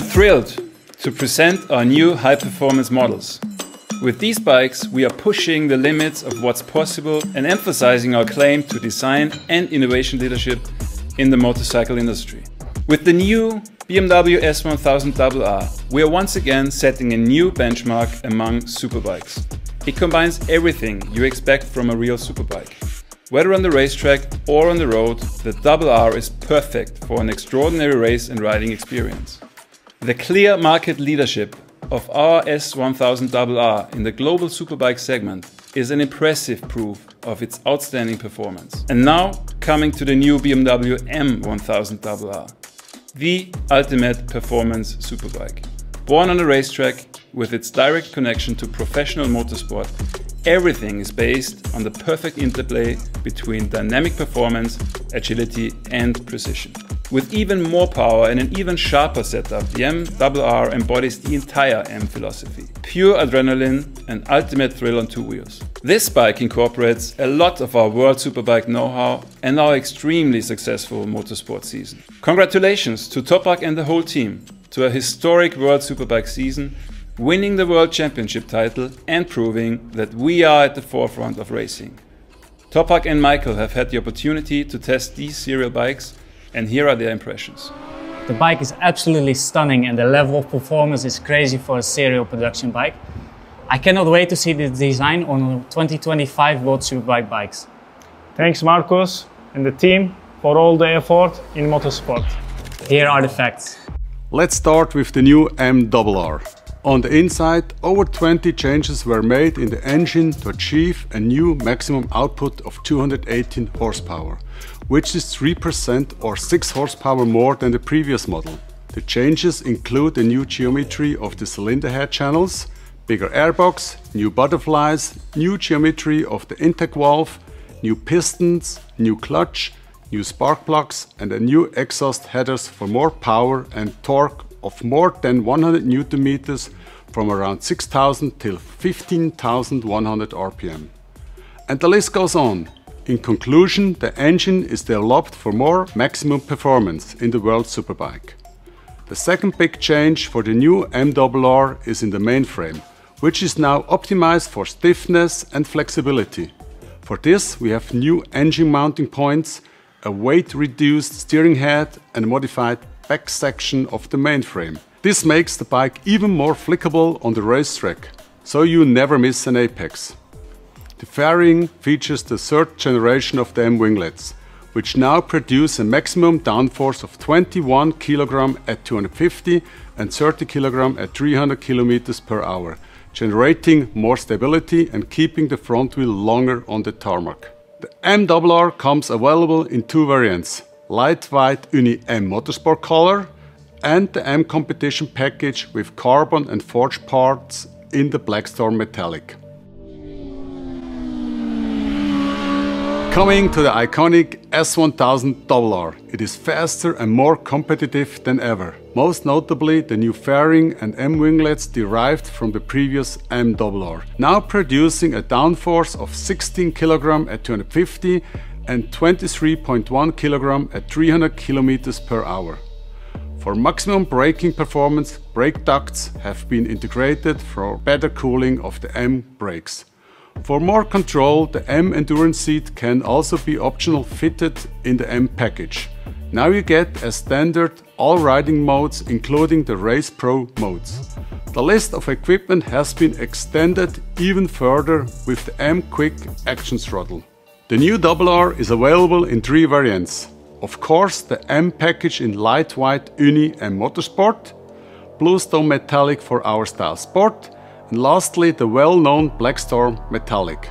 thrilled to present our new high-performance models. With these bikes, we are pushing the limits of what's possible and emphasizing our claim to design and innovation leadership in the motorcycle industry. With the new BMW S1000RR, we are once again setting a new benchmark among superbikes. It combines everything you expect from a real superbike. Whether on the racetrack or on the road, the RR is perfect for an extraordinary race and riding experience. The clear market leadership of our S1000RR in the global superbike segment is an impressive proof of its outstanding performance. And now coming to the new BMW M1000RR, the ultimate performance superbike. Born on a racetrack with its direct connection to professional motorsport Everything is based on the perfect interplay between dynamic performance, agility, and precision. With even more power and an even sharper setup, the MRR embodies the entire M philosophy. Pure adrenaline and ultimate thrill on two wheels. This bike incorporates a lot of our World Superbike know-how and our extremely successful motorsport season. Congratulations to Toprak and the whole team to a historic World Superbike season winning the World Championship title and proving that we are at the forefront of racing. Toprak and Michael have had the opportunity to test these serial bikes and here are their impressions. The bike is absolutely stunning and the level of performance is crazy for a serial production bike. I cannot wait to see the design on 2025 World Superbike bikes. Thanks Marcus and the team for all the effort in motorsport. Here are the facts. Let's start with the new MRR. On the inside, over 20 changes were made in the engine to achieve a new maximum output of 218 horsepower, which is 3% or 6 horsepower more than the previous model. The changes include a new geometry of the cylinder head channels, bigger airbox, new butterflies, new geometry of the intake valve, new pistons, new clutch, new spark plugs and a new exhaust headers for more power and torque of more than 100 Newton meters from around 6000 till 15,100 RPM. And the list goes on. In conclusion, the engine is developed for more maximum performance in the World Superbike. The second big change for the new MRR is in the mainframe, which is now optimized for stiffness and flexibility. For this we have new engine mounting points, a weight-reduced steering head and modified back section of the mainframe. This makes the bike even more flickable on the racetrack, so you never miss an apex. The fairing features the third generation of the M winglets, which now produce a maximum downforce of 21 kg at 250 and 30 kg at 300 km per hour, generating more stability and keeping the front wheel longer on the tarmac. The MRR comes available in two variants, light white Uni M Motorsport color and the M competition package with carbon and forged parts in the Blackstorm metallic. Coming to the iconic S1000RR, it is faster and more competitive than ever. Most notably the new fairing and M winglets derived from the previous M MRR, now producing a downforce of 16 kg at 250 and 23.1 kg at 300 km per hour. For maximum braking performance, brake ducts have been integrated for better cooling of the M brakes. For more control, the M Endurance seat can also be optional fitted in the M package. Now you get as standard all riding modes including the Race Pro modes. The list of equipment has been extended even further with the M Quick Action Throttle. The new RR is available in three variants. Of course, the M package in light white Uni and Motorsport, Bluestone Metallic for our style Sport, and lastly the well-known Blackstorm Metallic.